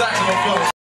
saxophone.